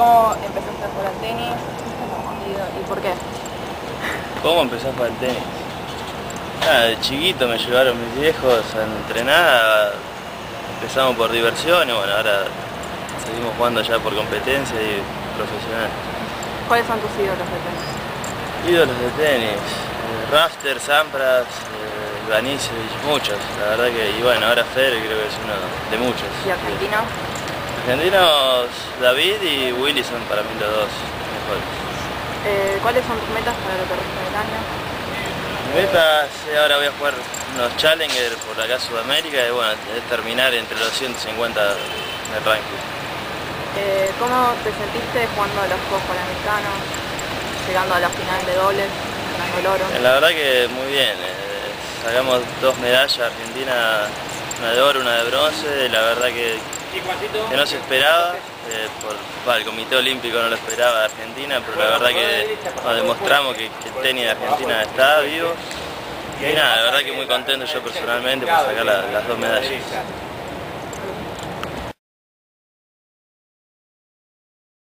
¿Cómo empezaste a jugar al tenis? ¿Y, por qué? ¿Cómo empecé a jugar al tenis? Nada, de chiquito me llevaron mis viejos a entrenar, empezamos por diversión y bueno, ahora seguimos jugando ya por competencia y profesional. ¿Cuáles son tus ídolos de tenis? Ídolos de tenis, eh, Rafter, Sampras, eh, Ivanisevic, muchos, la verdad que, y bueno, ahora Federer creo que es uno de muchos. ¿Y argentino? Argentinos, David y Willy son para mí los dos mejores. Eh, ¿Cuáles son tus metas para lo que resta del año? Mi meta es ahora voy a jugar unos Challenger por acá Sudamérica y bueno, es terminar entre los 150 del ranking. Eh, ¿Cómo te sentiste jugando a los Juegos Panamericanos, llegando a la final de dobles, ganando el oro? Eh, La verdad que muy bien, eh, sacamos dos medallas, Argentina una de oro, una de bronce, la verdad que, que no se esperaba, eh, por, bah, el Comité Olímpico no lo esperaba de Argentina, pero la verdad que nos demostramos que, que el tenis de Argentina está vivo. Y nada, la verdad que muy contento yo personalmente por sacar la- las dos medallas.